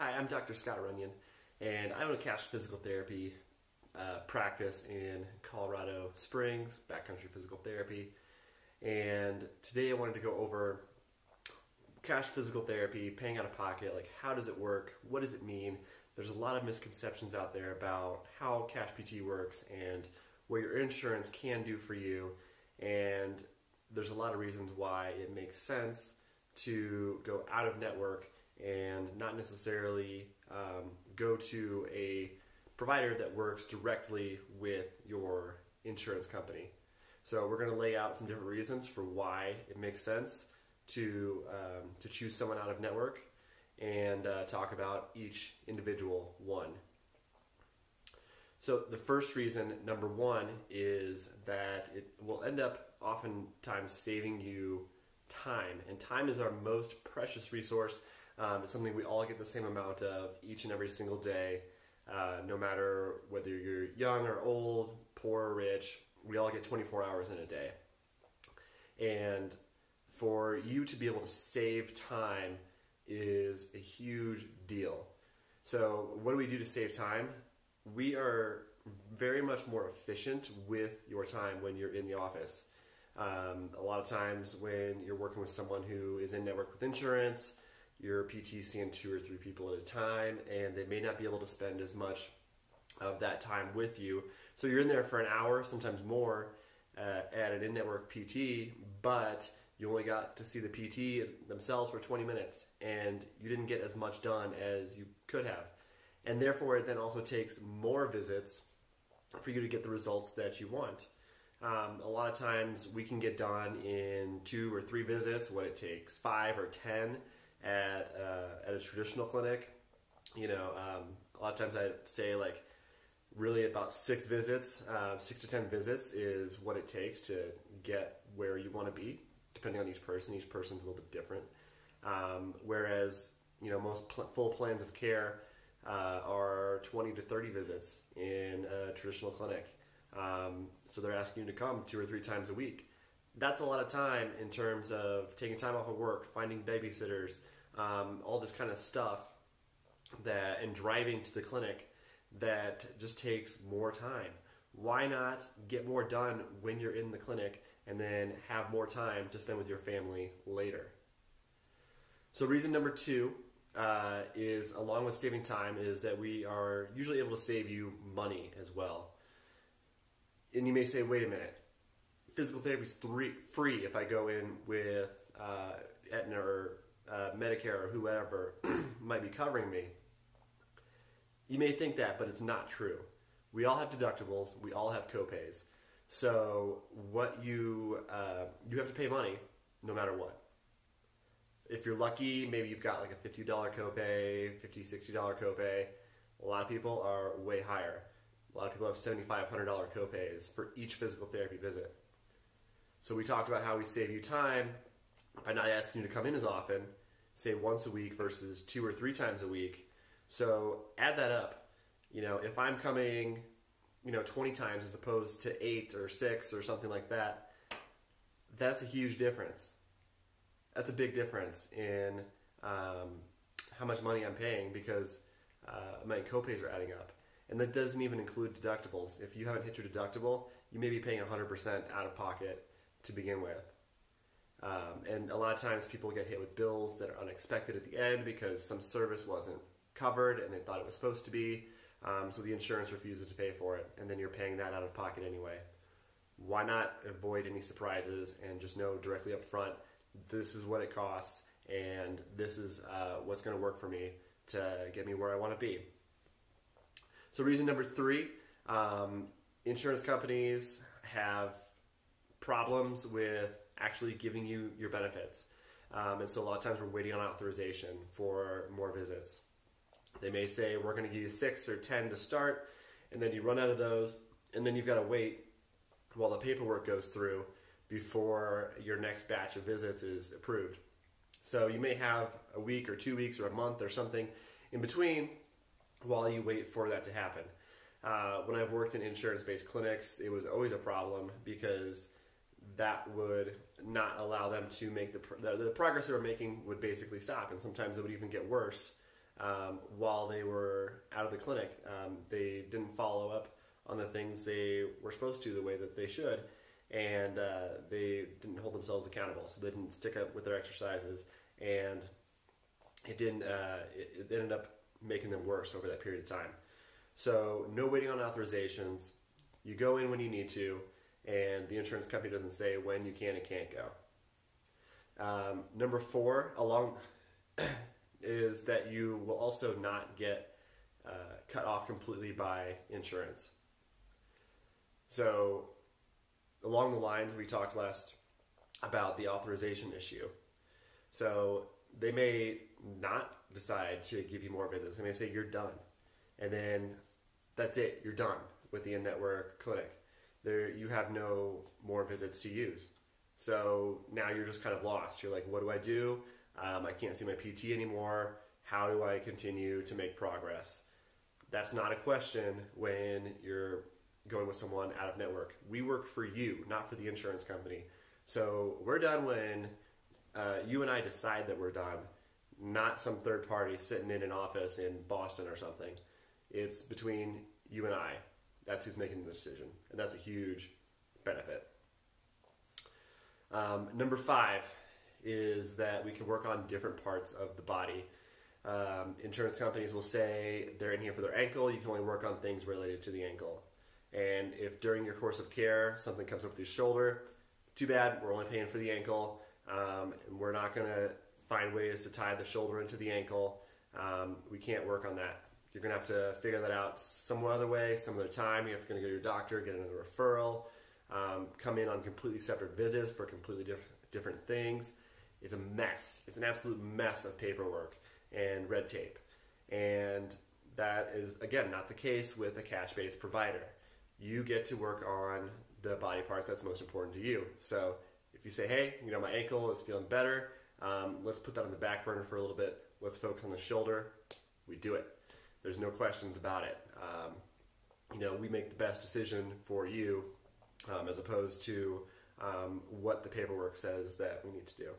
Hi, I'm Dr. Scott Runyon, and I own a cash physical therapy uh, practice in Colorado Springs, backcountry physical therapy. And today I wanted to go over cash physical therapy, paying out of pocket, like how does it work? What does it mean? There's a lot of misconceptions out there about how cash PT works and what your insurance can do for you. And there's a lot of reasons why it makes sense to go out of network and not necessarily um, go to a provider that works directly with your insurance company. So we're going to lay out some different reasons for why it makes sense to um, to choose someone out of network and uh, talk about each individual one. So the first reason, number one, is that it will end up oftentimes saving you time, and time is our most precious resource um, it's something we all get the same amount of each and every single day, uh, no matter whether you're young or old, poor or rich. We all get 24 hours in a day. And for you to be able to save time is a huge deal. So, what do we do to save time? We are very much more efficient with your time when you're in the office. Um, a lot of times, when you're working with someone who is in network with insurance, your PT seeing two or three people at a time, and they may not be able to spend as much of that time with you. So you're in there for an hour, sometimes more, uh, at an in-network PT, but you only got to see the PT themselves for 20 minutes, and you didn't get as much done as you could have. And therefore, it then also takes more visits for you to get the results that you want. Um, a lot of times we can get done in two or three visits what it takes five or ten at uh, at a traditional clinic. You know, um, a lot of times I say like really about six visits, uh, six to ten visits is what it takes to get where you want to be, depending on each person. Each person's a little bit different. Um, whereas you know most pl- full plans of care uh, are 20 to 30 visits in a traditional clinic. Um, so they're asking you to come two or three times a week that's a lot of time in terms of taking time off of work, finding babysitters, um, all this kind of stuff that and driving to the clinic that just takes more time. Why not get more done when you're in the clinic and then have more time to spend with your family later? So, reason number two uh, is, along with saving time, is that we are usually able to save you money as well. And you may say, wait a minute, physical therapy is free if I go in with uh, Aetna or uh, Medicare or whoever might be covering me. You may think that, but it's not true. We all have deductibles. We all have copays. So what you uh, you have to pay money no matter what. If you're lucky, maybe you've got like a $50 copay, $50, $60 copay. A lot of people are way higher. A lot of people have $7,500 copays for each physical therapy visit. So we talked about how we save you time by not asking you to come in as often, say once a week versus two or three times a week. So add that up. You know, if I'm coming, you know, 20 times as opposed to eight or six or something like that, that's a huge difference. That's a big difference in um, how much money I'm paying because uh, my copays are adding up. And that doesn't even include deductibles. If you haven't hit your deductible, you may be paying 100% out of pocket to begin with. Um, and a lot of times people get hit with bills that are unexpected at the end because some service wasn't covered and they thought it was supposed to be. Um, so the insurance refuses to pay for it, and then you're paying that out of pocket anyway. Why not avoid any surprises and just know directly up front this is what it costs and this is uh, what's going to work for me to get me where I want to be. So, reason number three um, insurance companies have problems with actually giving you your benefits. Um, and so a lot of times we're waiting on authorization for more visits. They may say, we're going to give you six or 10 to start, and then you run out of those, and then you've got to wait while the paperwork goes through before your next batch of visits is approved. So you may have a week or two weeks or a month or something in between while you wait for that to happen. Uh, when I've worked in insurance based clinics, it was always a problem because that would not allow them to make the, the, the progress they were making would basically stop, and sometimes it would even get worse um, while they were out of the clinic. Um, they didn't follow up on the things they were supposed to the way that they should, and uh, they didn't hold themselves accountable. So they didn't stick up with their exercises, and it didn't. Uh, it, it ended up making them worse over that period of time. So no waiting on authorizations. You go in when you need to, and the insurance company doesn't say when you can and can't go. Um, number four, along is that you will also not get uh, cut off completely by insurance. So, along the lines we talked last about the authorization issue. So, they may not decide to give you more visits. They may say you're done. And then that's it, you're done with the in network clinic. There, you have no more visits to use. So now you're just kind of lost. You're like, what do I do? Um, I can't see my PT anymore. How do I continue to make progress? That's not a question when you're going with someone out of network. We work for you, not for the insurance company. So we're done when uh, you and I decide that we're done, not some third party sitting in an office in Boston or something. It's between you and I. That's who's making the decision, and that's a huge benefit. Um, number five is that we can work on different parts of the body. Um, insurance companies will say they're in here for their ankle, you can only work on things related to the ankle. And if during your course of care something comes up with your shoulder, too bad, we're only paying for the ankle. Um, and we're not going to find ways to tie the shoulder into the ankle. Um, we can't work on that. You're going to have to figure that out some other way, some other time. You're going to go to your doctor, get another referral, um, come in on completely separate visits for completely diff- different things. It's a mess. It's an absolute mess of paperwork and red tape. And that is, again, not the case with a cash based provider. You get to work on the body part that's most important to you. So if you say, hey, you know, my ankle is feeling better, um, let's put that on the back burner for a little bit. Let's focus on the shoulder. We do it. There's no questions about it. Um, you know, we make the best decision for you um, as opposed to um, what the paperwork says that we need to do.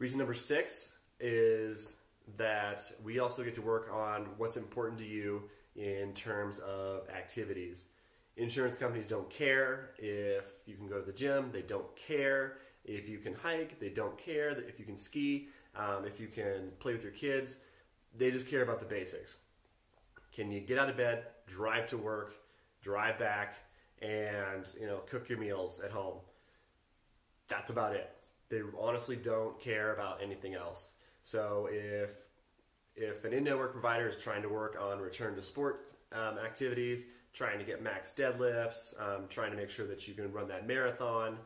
Reason number six is that we also get to work on what's important to you in terms of activities. Insurance companies don't care if you can go to the gym, they don't care if you can hike, they don't care if you can ski, um, if you can play with your kids. They just care about the basics. Can you get out of bed, drive to work, drive back, and you know cook your meals at home? That's about it. They honestly don't care about anything else. So if if an in-network provider is trying to work on return to sport um, activities, trying to get max deadlifts, um, trying to make sure that you can run that marathon,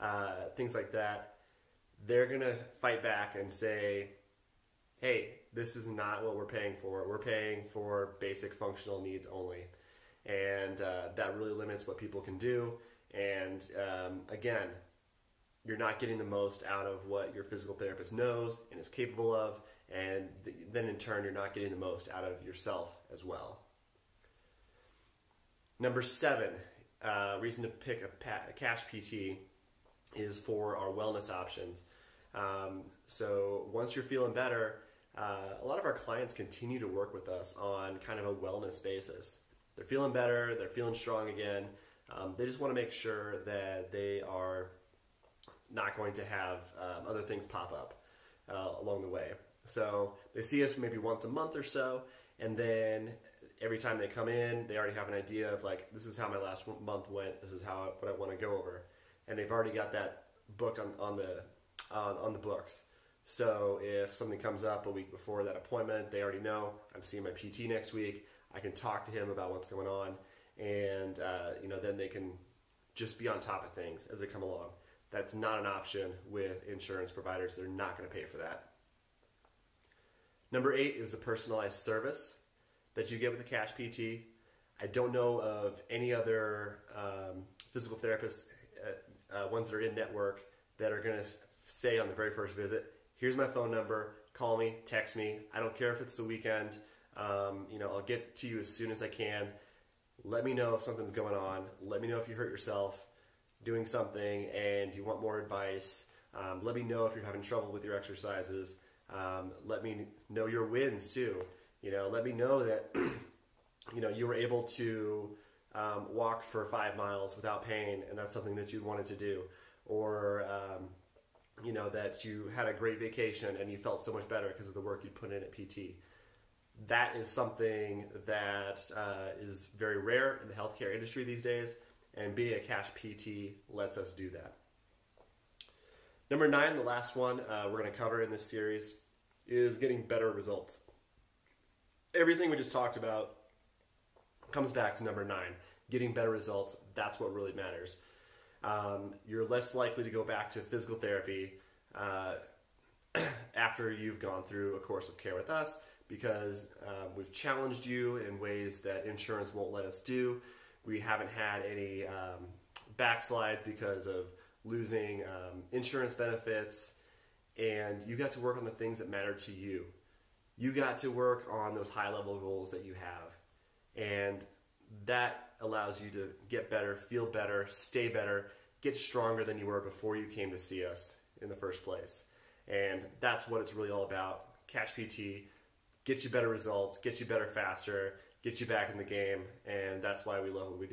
uh, things like that, they're gonna fight back and say, "Hey, this is not what we're paying for. We're paying for basic functional needs only," and uh, that really limits what people can do. And um, again, you're not getting the most out of what your physical therapist knows and is capable of, and th- then in turn, you're not getting the most out of yourself as well. Number seven, uh, reason to pick a, a, cash PT is for our wellness options. Um, so once you're feeling better, uh, a lot of our clients continue to work with us on kind of a wellness basis. They're feeling better, they're feeling strong again. Um, they just want to make sure that they are not going to have um, other things pop up uh, along the way. So they see us maybe once a month or so, and then every time they come in, they already have an idea of like, this is how my last month went. This is how what I want to go over, and they've already got that booked on on the on the books. So if something comes up a week before that appointment, they already know I'm seeing my PT next week. I can talk to him about what's going on, and uh, you know then they can just be on top of things as they come along. That's not an option with insurance providers. They're not going to pay for that. Number eight is the personalized service that you get with a cash PT. I don't know of any other um, physical therapists, uh, uh, ones that are in network, that are going to say on the very first visit, "Here's my phone number. Call me, text me. I don't care if it's the weekend. Um, you know, I'll get to you as soon as I can. Let me know if something's going on. Let me know if you hurt yourself doing something and you want more advice. Um, let me know if you're having trouble with your exercises. Um, let me know your wins too. You know, let me know that you know you were able to um, walk for five miles without pain, and that's something that you wanted to do, or um, you know that you had a great vacation and you felt so much better because of the work you put in at PT. That is something that uh, is very rare in the healthcare industry these days, and being a cash PT lets us do that. Number nine, the last one uh, we're going to cover in this series, is getting better results. Everything we just talked about comes back to number nine getting better results. That's what really matters. Um, you're less likely to go back to physical therapy uh, after you've gone through a course of care with us because um, we've challenged you in ways that insurance won't let us do. We haven't had any um, backslides because of losing um, insurance benefits, and you got to work on the things that matter to you. You got to work on those high level goals that you have, and that allows you to get better, feel better, stay better, get stronger than you were before you came to see us in the first place. And that's what it's really all about. Cash PT, get you better results, get you better faster, get you back in the game, and that's why we love what we do.